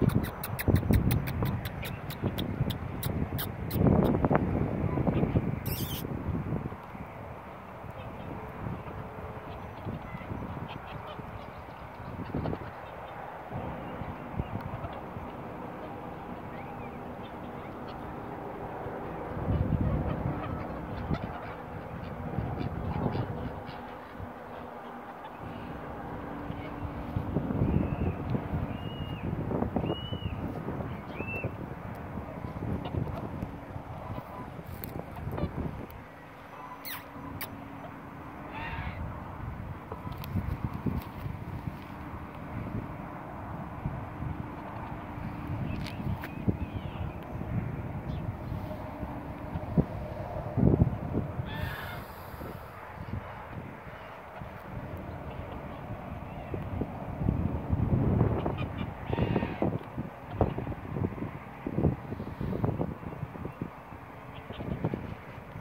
あっ。